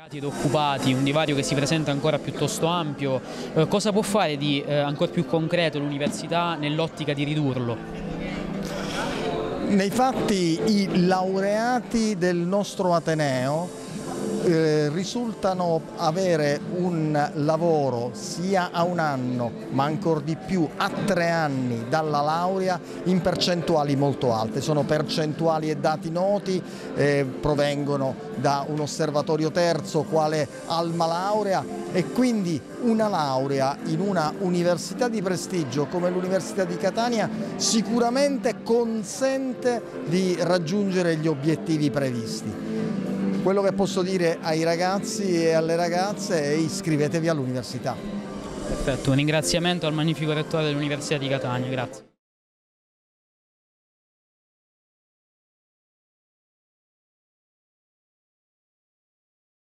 Laureati ed occupati, un divario che si presenta ancora piuttosto ampio, eh, cosa può fare di eh, ancora più concreto l'università nell'ottica di ridurlo? Nei fatti i laureati del nostro Ateneo eh, risultano avere un lavoro sia a un anno ma ancora di più a tre anni dalla laurea in percentuali molto alte, sono percentuali e dati noti, eh, provengono da un osservatorio terzo quale Alma Laurea e quindi una laurea in una università di prestigio come l'Università di Catania sicuramente consente di raggiungere gli obiettivi previsti. Quello che posso dire ai ragazzi e alle ragazze è iscrivetevi all'università. Perfetto, un ringraziamento al magnifico rettore dell'Università di Catania, grazie.